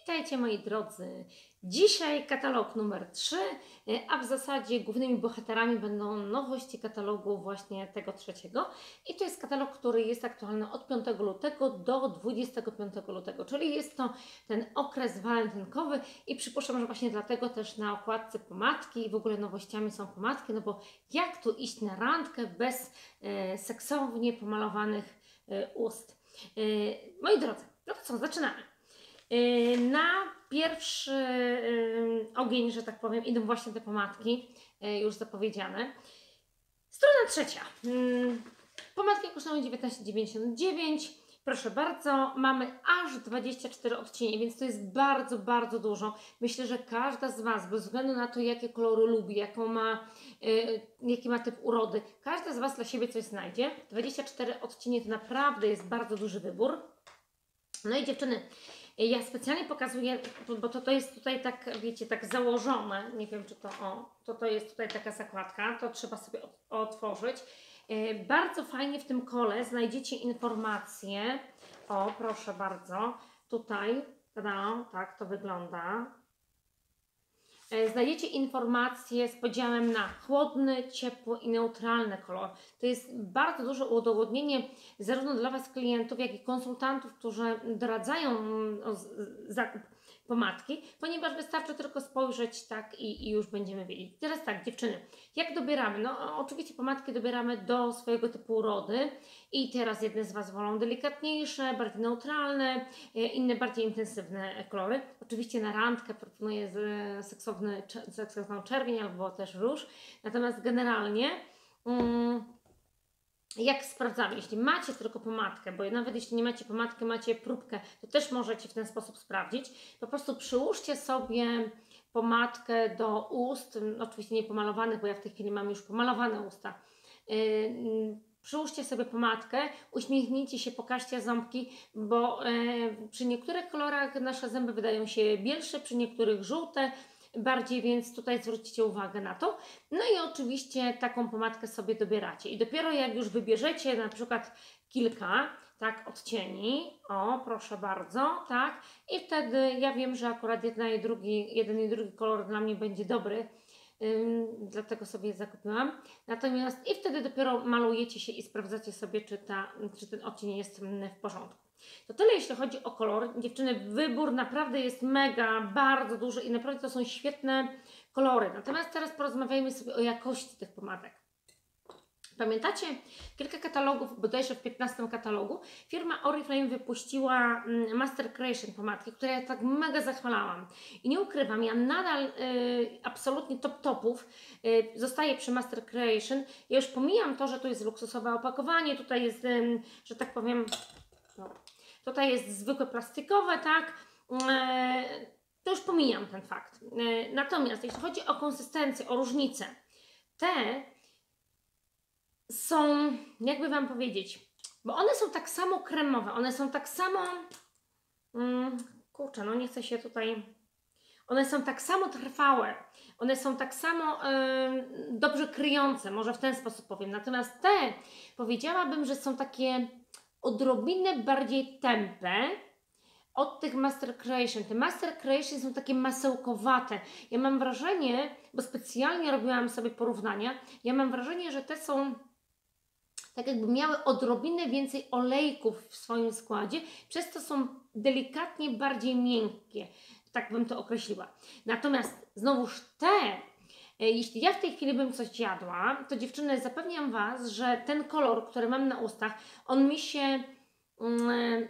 Witajcie moi drodzy. Dzisiaj katalog numer 3, a w zasadzie głównymi bohaterami będą nowości katalogu właśnie tego trzeciego. I to jest katalog, który jest aktualny od 5 lutego do 25 lutego, czyli jest to ten okres walentynkowy i przypuszczam, że właśnie dlatego też na okładce pomadki i w ogóle nowościami są pomadki, no bo jak tu iść na randkę bez e, seksownie pomalowanych e, ust. E, moi drodzy, no to co, zaczynamy. Y, na pierwszy y, ogień, że tak powiem, idą właśnie te pomadki, y, już zapowiedziane. Strona trzecia. Pomadki kosztują 19,99. Proszę bardzo, mamy aż 24 odcienie, więc to jest bardzo, bardzo dużo. Myślę, że każda z Was, bez względu na to, jakie kolory lubi, jaką ma, jaki ma typ urody, każda z Was dla siebie coś znajdzie. 24 odcienie to naprawdę jest bardzo duży wybór. No i dziewczyny, ja specjalnie pokazuję, bo to, to jest tutaj tak, wiecie, tak założone. Nie wiem, czy to, o, to, to jest tutaj taka zakładka, to trzeba sobie otworzyć. E, bardzo fajnie w tym kole znajdziecie informacje. O, proszę bardzo, tutaj, tada, tak to wygląda. E, znajdziecie informacje z podziałem na chłodny, ciepły i neutralny kolor. To jest bardzo duże udowodnienie zarówno dla Was klientów, jak i konsultantów, którzy doradzają mm, zakup pomadki, ponieważ wystarczy tylko spojrzeć tak i, i, już będziemy wiedzieć. Teraz tak, dziewczyny, jak dobieramy? No oczywiście pomadki dobieramy do swojego typu urody i teraz jedne z Was wolą delikatniejsze, bardziej neutralne, e, inne bardziej intensywne kolory. Oczywiście na randkę proponuję seksowny, seksowną czerwień albo też róż, natomiast generalnie... Mm, jak sprawdzamy? Jeśli macie tylko pomadkę, bo nawet jeśli nie macie pomadkę, macie próbkę, to też możecie w ten sposób sprawdzić. Po prostu przyłóżcie sobie pomadkę do ust, oczywiście nie pomalowanych, bo ja w tej chwili mam już pomalowane usta. Yy, przyłóżcie sobie pomadkę, uśmiechnijcie się, pokażcie ząbki, bo yy, przy niektórych kolorach nasze zęby wydają się bielsze, przy niektórych żółte, bardziej, więc tutaj zwróćcie uwagę na to. No i oczywiście taką pomadkę sobie dobieracie. I dopiero jak już wybierzecie na przykład kilka, tak, odcieni, o, proszę bardzo, tak, i wtedy ja wiem, że akurat jedna i drugi, jeden i drugi kolor dla mnie będzie dobry, dlatego sobie je zakupiłam. Natomiast i wtedy dopiero malujecie się i sprawdzacie sobie, czy, ta, czy ten odcień jest w porządku. To tyle jeśli chodzi o kolor. Dziewczyny, wybór naprawdę jest mega, bardzo duży i naprawdę to są świetne kolory. Natomiast teraz porozmawiajmy sobie o jakości tych pomadek. Pamiętacie kilka katalogów, bodajże w 15 katalogu, firma Oriflame wypuściła mm, Master Creation pomadki, które ja tak mega zachwalałam. I nie ukrywam, ja nadal y, absolutnie top topów y, zostaję przy Master Creation. Ja już pomijam to, że tu jest luksusowe opakowanie, tutaj jest, y, że tak powiem, no, tutaj jest zwykłe plastikowe, tak? E, to już pomijam ten fakt. E, natomiast jeśli chodzi o konsystencję, o różnicę, te są, jakby Wam powiedzieć, bo one są tak samo kremowe, one są tak samo, mm, kurczę, no nie chcę się tutaj, one są tak samo trwałe, one są tak samo y, dobrze kryjące, może w ten sposób powiem. Natomiast te powiedziałabym, że są takie odrobinę bardziej tępe od tych Master Creation. Te Master Creation są takie masełkowate. Ja mam wrażenie, bo specjalnie robiłam sobie porównania, ja mam wrażenie, że te są tak jakby miały odrobinę więcej olejków w swoim składzie, przez to są delikatnie bardziej miękkie. Tak bym to określiła. Natomiast znowuż te E, jeśli ja w tej chwili bym coś jadła, to dziewczyny, zapewniam Was, że ten kolor, który mam na ustach, on mi się, mm, e,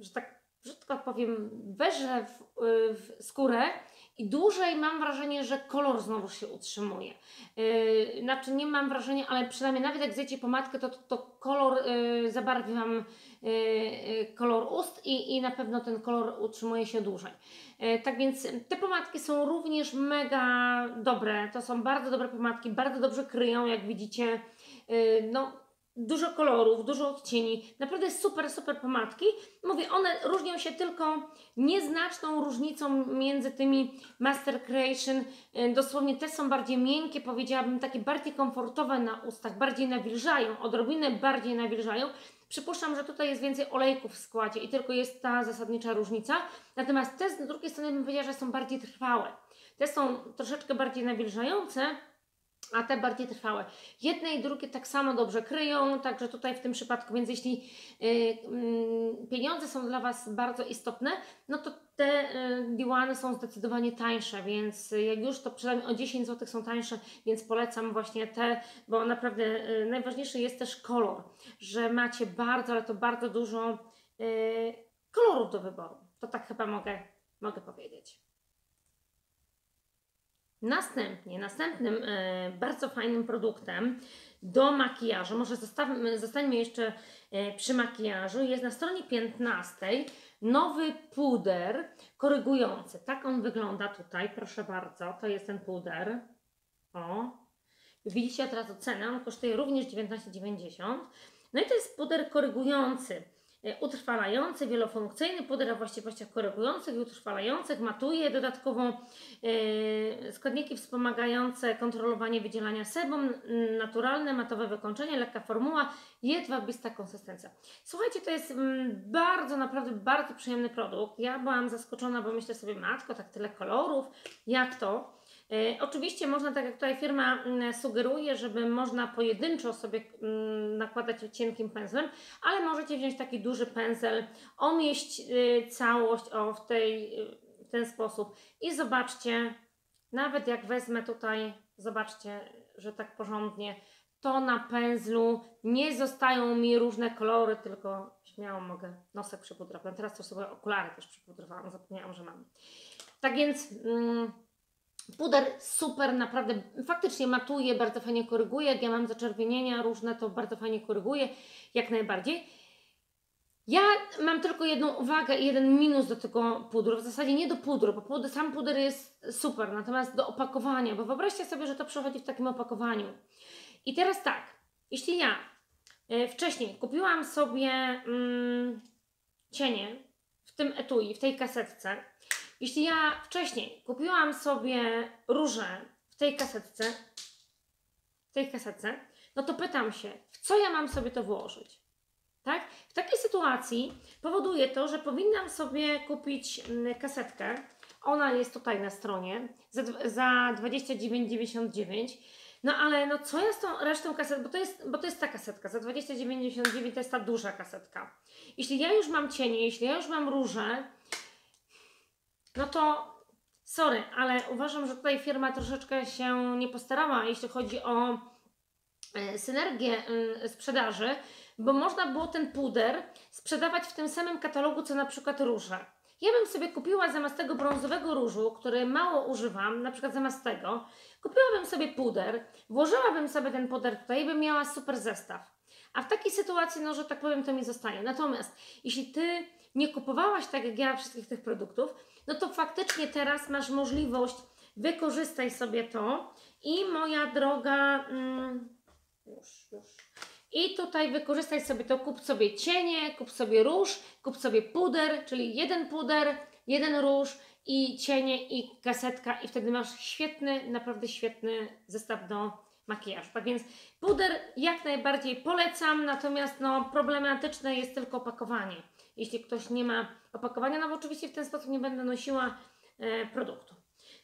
że tak brzydko powiem, weże w, w skórę i dłużej mam wrażenie, że kolor znowu się utrzymuje. Yy, znaczy nie mam wrażenia, ale przynajmniej nawet jak zjecie pomadkę, to, to kolor yy, zabarwi Wam yy, kolor ust i, i na pewno ten kolor utrzymuje się dłużej. Yy, tak więc te pomadki są również mega dobre. To są bardzo dobre pomadki, bardzo dobrze kryją, jak widzicie. Yy, no, dużo kolorów, dużo odcieni, naprawdę super, super pomadki. Mówię, one różnią się tylko nieznaczną różnicą między tymi Master Creation. Y, dosłownie te są bardziej miękkie, powiedziałabym, takie bardziej komfortowe na ustach, bardziej nawilżają, odrobinę bardziej nawilżają. Przypuszczam, że tutaj jest więcej olejków w składzie i tylko jest ta zasadnicza różnica. Natomiast te z drugiej strony bym powiedziała, że są bardziej trwałe. Te są troszeczkę bardziej nawilżające, a te bardziej trwałe. Jedne i drugie tak samo dobrze kryją, także tutaj w tym przypadku, więc jeśli y, y, pieniądze są dla Was bardzo istotne, no to te y, diwany są zdecydowanie tańsze, więc jak już to przynajmniej o 10 zł są tańsze, więc polecam właśnie te, bo naprawdę y, najważniejszy jest też kolor, że macie bardzo, ale to bardzo dużo y, kolorów do wyboru. To tak chyba mogę, mogę powiedzieć. Następnie, następnym e, bardzo fajnym produktem do makijażu, może zostawmy, zostańmy jeszcze e, przy makijażu, jest na stronie 15 nowy puder korygujący. Tak on wygląda tutaj, proszę bardzo, to jest ten puder. O, widzicie teraz cenę, on kosztuje również 19,90. No i to jest puder korygujący. E, utrwalający, wielofunkcyjny, puder o właściwościach korygujących i utrwalających, matuje dodatkowo e, składniki wspomagające kontrolowanie wydzielania sebum, naturalne, matowe wykończenie, lekka formuła, jedwabista konsystencja. Słuchajcie, to jest mm, bardzo, naprawdę bardzo przyjemny produkt. Ja byłam zaskoczona, bo myślę sobie, matko, tak tyle kolorów, jak to? E, oczywiście można, tak jak tutaj firma mm, sugeruje, żeby można pojedynczo sobie mm, nakładać cienkim pędzlem, ale możecie wziąć taki duży pędzel, omieść y, całość o, w, tej, y, w ten sposób i zobaczcie, nawet jak wezmę tutaj, zobaczcie, że tak porządnie, to na pędzlu nie zostają mi różne kolory, tylko śmiało mogę nosek przypudrować. Teraz to sobie okulary też przypudrowałam, zapomniałam, że mam. Tak więc... Mm, Puder super, naprawdę faktycznie matuje, bardzo fajnie koryguje. Jak ja mam zaczerwienienia różne, to bardzo fajnie koryguje, jak najbardziej. Ja mam tylko jedną uwagę i jeden minus do tego pudru. W zasadzie nie do pudru, bo puder, sam puder jest super, natomiast do opakowania, bo wyobraźcie sobie, że to przychodzi w takim opakowaniu. I teraz tak, jeśli ja e, wcześniej kupiłam sobie mm, cienie w tym etui, w tej kasetce, jeśli ja wcześniej kupiłam sobie róże w tej kasetce, w tej kasetce, no to pytam się, w co ja mam sobie to włożyć? Tak? W takiej sytuacji powoduje to, że powinnam sobie kupić mm, kasetkę. Ona jest tutaj na stronie za, za 29,99. No ale no co ja z tą resztą kaset, bo to jest, bo to jest ta kasetka, za 29,99 to jest ta duża kasetka. Jeśli ja już mam cienie, jeśli ja już mam róże, no to sorry, ale uważam, że tutaj firma troszeczkę się nie postarała, jeśli chodzi o e, synergię y, sprzedaży, bo można było ten puder sprzedawać w tym samym katalogu, co na przykład róże. Ja bym sobie kupiła zamiast tego brązowego różu, który mało używam, na przykład zamiast tego, kupiłabym sobie puder, włożyłabym sobie ten puder tutaj i bym miała super zestaw. A w takiej sytuacji, no, że tak powiem, to mi zostanie. Natomiast jeśli Ty nie kupowałaś tak jak ja wszystkich tych produktów, no to faktycznie teraz masz możliwość, wykorzystaj sobie to i moja droga, mm, już, już. I tutaj wykorzystaj sobie to, kup sobie cienie, kup sobie róż, kup sobie puder, czyli jeden puder, jeden róż i cienie i kasetka i wtedy masz świetny, naprawdę świetny zestaw do makijażu. Tak więc puder jak najbardziej polecam, natomiast no, problematyczne jest tylko opakowanie jeśli ktoś nie ma opakowania, no bo oczywiście w ten sposób nie będę nosiła e, produktu.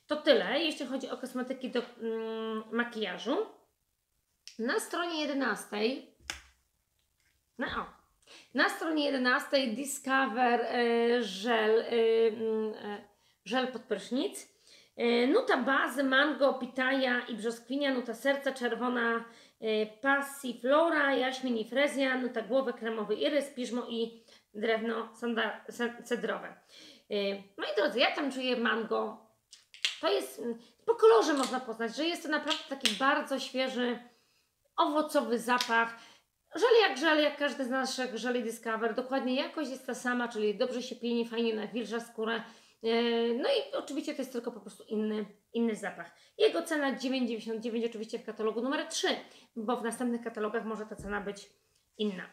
To tyle, jeśli chodzi o kosmetyki do mm, makijażu. Na stronie 11, no o, na stronie 11 Discover żel, e, mm, e, żel pod prysznic. Nuta bazy, mango, pitaja i brzoskwinia, nuta serca, czerwona passiflora, jaśmin i frezja, nuta głowy, kremowy irys, piżmo i drewno cedrowe. Y, moi drodzy, ja tam czuję mango. To jest, mm, po kolorze można poznać, że jest to naprawdę taki bardzo świeży, owocowy zapach. Żel jak żel, jak każdy z naszych żeli Discover. Dokładnie jakość jest ta sama, czyli dobrze się pieni, fajnie nawilża skórę. Y, no i oczywiście to jest tylko po prostu inny, inny zapach. Jego cena 9,99 oczywiście w katalogu numer 3, bo w następnych katalogach może ta cena być inna.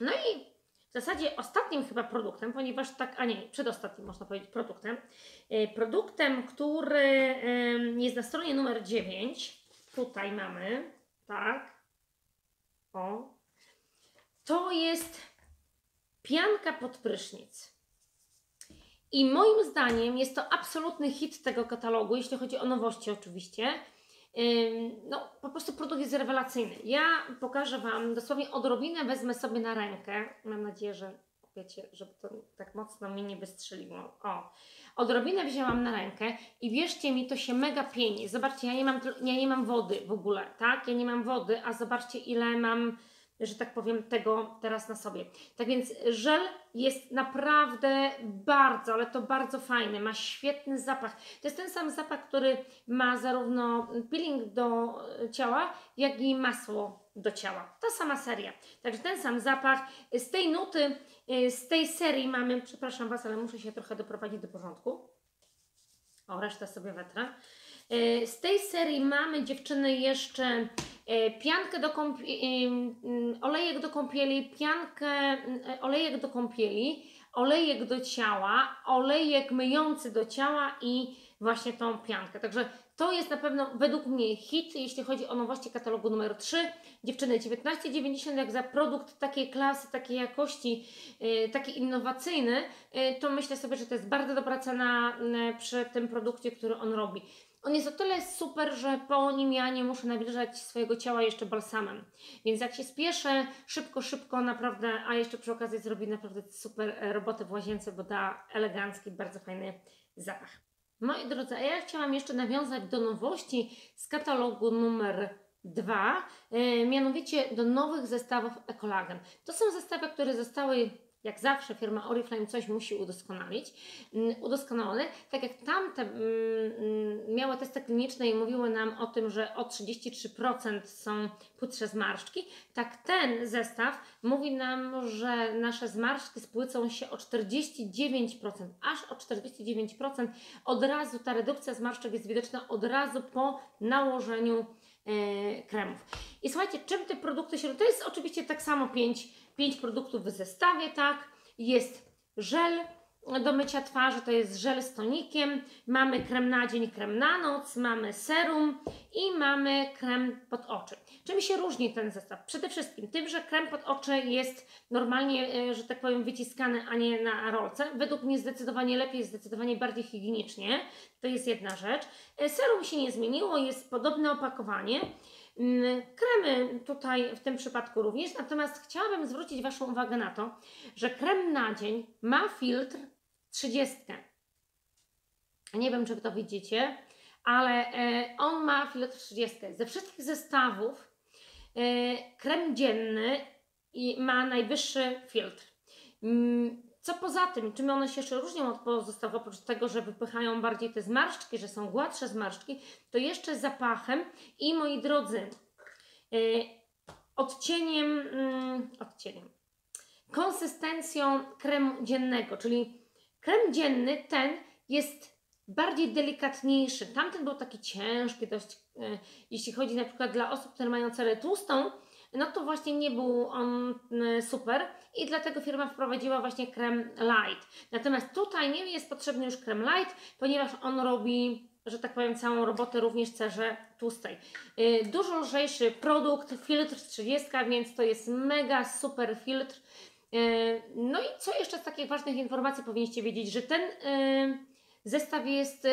No i w zasadzie ostatnim chyba produktem, ponieważ tak, a nie, przedostatnim można powiedzieć produktem, e, produktem, który jest na stronie numer 9, tutaj mamy, tak, o, to jest pianka pod prysznic. I moim zdaniem jest to absolutny hit tego katalogu, jeśli chodzi o nowości oczywiście. No, po prostu produkt jest rewelacyjny. Ja pokażę Wam dosłownie odrobinę, wezmę sobie na rękę. Mam nadzieję, że wiecie, żeby to tak mocno mi nie wystrzeliło. O, odrobinę wzięłam na rękę i wierzcie mi, to się mega pieni. Zobaczcie, ja nie mam, ja nie mam wody w ogóle, tak? Ja nie mam wody, a zobaczcie ile mam że tak powiem, tego teraz na sobie. Tak więc żel jest naprawdę bardzo, ale to bardzo fajny, ma świetny zapach. To jest ten sam zapach, który ma zarówno peeling do ciała, jak i masło do ciała. Ta sama seria. Także ten sam zapach. Z tej nuty, z tej serii mamy, przepraszam Was, ale muszę się trochę doprowadzić do porządku. O, resztę sobie wetrę. Z tej serii mamy dziewczyny jeszcze E, piankę do kąpieli, olejek do kąpieli, piankę, e, olejek do kąpieli, olejek do ciała, olejek myjący do ciała i właśnie tą piankę. Także to jest na pewno według mnie hit, jeśli chodzi o nowości katalogu numer 3. Dziewczyny 19,90 jak za produkt takiej klasy, takiej jakości, taki innowacyjny, to myślę sobie, że to jest bardzo dobra cena przy tym produkcie, który on robi. On jest o tyle super, że po nim ja nie muszę nawilżać swojego ciała jeszcze balsamem. Więc jak się spieszę, szybko, szybko naprawdę, a jeszcze przy okazji zrobi naprawdę super robotę w łazience, bo da elegancki, bardzo fajny zapach. Moi drodzy, a ja chciałam jeszcze nawiązać do nowości z katalogu numer 2, yy, mianowicie do nowych zestawów Ekolagen. To są zestawy, które zostały jak zawsze firma Oriflame coś musi udoskonalić, udoskonalone, tak jak tamte miały testy kliniczne i mówiły nam o tym, że o 33% są płytsze zmarszczki, tak ten zestaw mówi nam, że nasze zmarszczki spłycą się o 49%, aż o 49%. Od razu ta redukcja zmarszczek jest widoczna od razu po nałożeniu e, kremów. I słuchajcie, czym te produkty się... To jest oczywiście tak samo 5 pięć produktów w zestawie, tak? Jest żel do mycia twarzy, to jest żel z tonikiem, mamy krem na dzień, krem na noc, mamy serum i mamy krem pod oczy. Czym się różni ten zestaw? Przede wszystkim tym, że krem pod oczy jest normalnie, e, że tak powiem, wyciskany, a nie na rolce. Według mnie zdecydowanie lepiej, zdecydowanie bardziej higienicznie. To jest jedna rzecz. E, serum się nie zmieniło, jest podobne opakowanie. Mm, kremy tutaj w tym przypadku również, natomiast chciałabym zwrócić Waszą uwagę na to, że krem na dzień ma filtr 30. Nie wiem, czy to widzicie, ale e, on ma filtr 30. Ze wszystkich zestawów e, krem dzienny ma najwyższy filtr. Co poza tym, czym one się jeszcze różnią od pozostałych, oprócz tego, że wypychają bardziej te zmarszczki, że są gładsze zmarszczki, to jeszcze zapachem i moi drodzy, yy, odcieniem, yy, odcieniem, konsystencją kremu dziennego, czyli krem dzienny ten jest bardziej delikatniejszy. Tamten był taki ciężki dość, yy, jeśli chodzi na przykład dla osób, które mają cerę tłustą, no to właśnie nie był on y, super i dlatego firma wprowadziła właśnie krem light. Natomiast tutaj nie jest potrzebny już krem light, ponieważ on robi że tak powiem, całą robotę również cerze tłustej. Y, dużo lżejszy produkt, filtr 30, więc to jest mega super filtr. Y, no i co jeszcze z takich ważnych informacji powinniście wiedzieć, że ten zestaw jest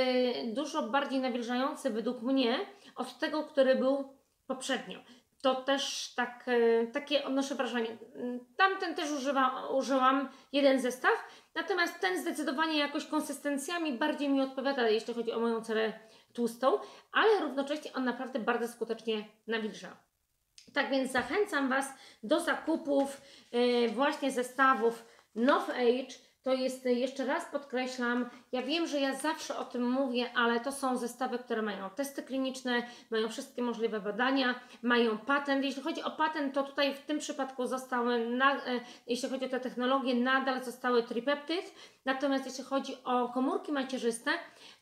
dużo bardziej nawilżający według mnie od tego, który był poprzednio to też tak, e, takie odnoszę wrażenie. Tamten też używa, użyłam jeden zestaw, natomiast ten zdecydowanie jakoś konsystencjami bardziej mi odpowiada, jeśli chodzi o moją cerę tłustą, ale równocześnie on naprawdę bardzo skutecznie nawilża. Tak więc zachęcam Was do zakupów yy, właśnie zestawów Nov Age, to jest, jeszcze raz podkreślam, ja wiem, że ja zawsze o tym mówię, ale to są zestawy, które mają testy kliniczne, mają wszystkie możliwe badania, mają patent. Jeśli chodzi o patent, to tutaj w tym przypadku zostały, na, e, jeśli chodzi o te technologie, nadal zostały tripeptyd, natomiast jeśli chodzi o komórki macierzyste,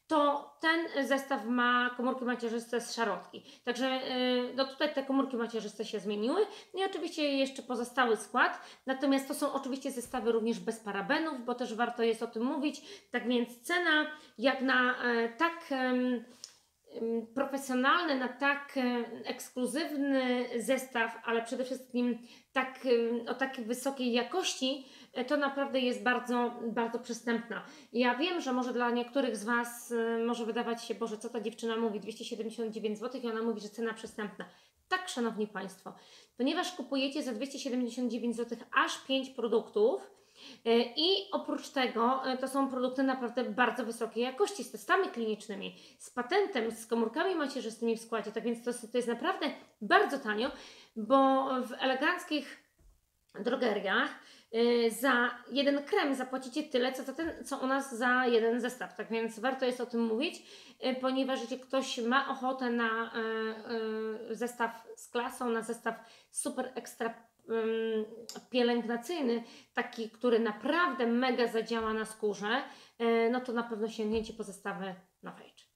to ten zestaw ma komórki macierzyste z szarotki. Także y, no tutaj te komórki macierzyste się zmieniły. No i oczywiście jeszcze pozostały skład. Natomiast to są oczywiście zestawy również bez parabenów, bo też warto jest o tym mówić. Tak więc cena jak na e, tak ym, profesjonalne na tak e, ekskluzywny zestaw, ale przede wszystkim tak, o takiej wysokiej jakości, to naprawdę jest bardzo, bardzo przystępna. Ja wiem, że może dla niektórych z Was y, może wydawać się, Boże, co ta dziewczyna mówi, 279 zł i ona mówi, że cena przystępna. Tak, Szanowni Państwo, ponieważ kupujecie za 279 zł aż 5 produktów, y, i oprócz tego y, to są produkty naprawdę bardzo wysokiej jakości, z testami klinicznymi, z patentem, z komórkami macierzystymi w składzie. Tak więc to, to jest naprawdę bardzo tanio, bo w eleganckich drogeriach za jeden krem zapłacicie tyle, co, za ten, co u nas za jeden zestaw. Tak więc warto jest o tym mówić, y, ponieważ jeśli ktoś ma ochotę na y, y, zestaw z klasą, na zestaw super ekstra pielęgnacyjny, taki, który naprawdę mega zadziała na skórze, y, no to na pewno sięgnięcie po zestawy na Age.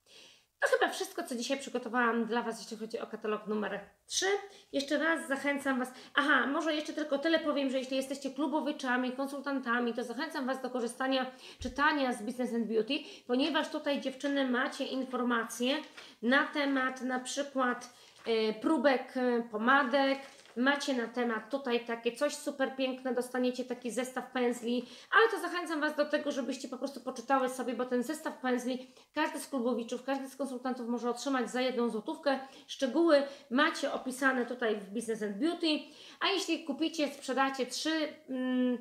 To chyba wszystko, co dzisiaj przygotowałam dla Was, jeśli chodzi o katalog numer 3. Jeszcze raz zachęcam Was. Aha, może jeszcze tylko tyle powiem, że jeśli jesteście klubowiczami, konsultantami, to zachęcam Was do korzystania, czytania z Business and Beauty, ponieważ tutaj dziewczyny macie informacje na temat na przykład e, próbek e, pomadek. Macie na temat tutaj takie coś super piękne, dostaniecie taki zestaw pędzli, ale to zachęcam Was do tego, żebyście po prostu poczytały sobie, bo ten zestaw pędzli każdy z klubowiczów, każdy z konsultantów może otrzymać za jedną złotówkę. Szczegóły macie opisane tutaj w Business and Beauty, a jeśli kupicie, sprzedacie trzy mm,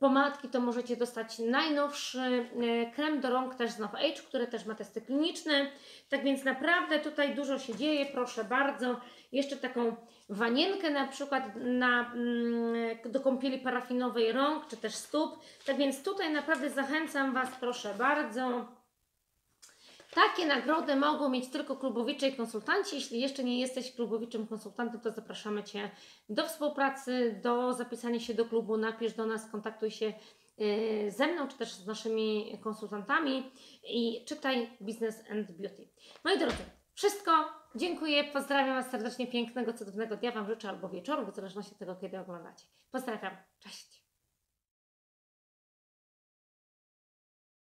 pomadki, to możecie dostać najnowszy e, krem do rąk też z Nov Age, który też ma testy kliniczne. Tak więc naprawdę tutaj dużo się dzieje, proszę bardzo. Jeszcze taką wanienkę na przykład na, mm, do kąpieli parafinowej rąk, czy też stóp. Tak więc tutaj naprawdę zachęcam Was, proszę bardzo. Takie nagrody mogą mieć tylko klubowicze i konsultanci. Jeśli jeszcze nie jesteś klubowiczym konsultantem, to zapraszamy Cię do współpracy, do zapisania się do klubu. Napisz do nas, kontaktuj się yy, ze mną, czy też z naszymi konsultantami i czytaj Business and Beauty. Moi drodzy, wszystko. Dziękuję, pozdrawiam Was serdecznie, pięknego, cudownego dnia Wam życzę albo wieczoru, w zależności od tego, kiedy oglądacie. Pozdrawiam, cześć.